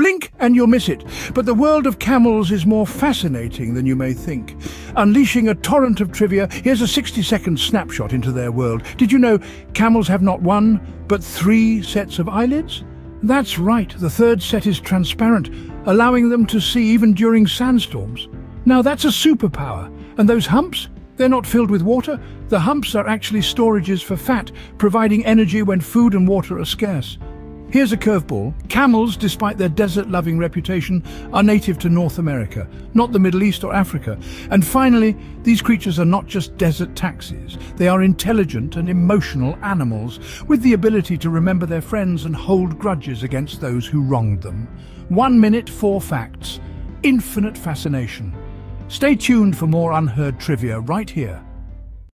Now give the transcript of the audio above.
Blink and you'll miss it. But the world of camels is more fascinating than you may think. Unleashing a torrent of trivia, here's a 60-second snapshot into their world. Did you know camels have not one, but three sets of eyelids? That's right, the third set is transparent, allowing them to see even during sandstorms. Now that's a superpower. And those humps? They're not filled with water. The humps are actually storages for fat, providing energy when food and water are scarce. Here's a curveball. Camels, despite their desert-loving reputation, are native to North America, not the Middle East or Africa. And finally, these creatures are not just desert taxis. They are intelligent and emotional animals, with the ability to remember their friends and hold grudges against those who wronged them. One minute, four facts. Infinite fascination. Stay tuned for more unheard trivia right here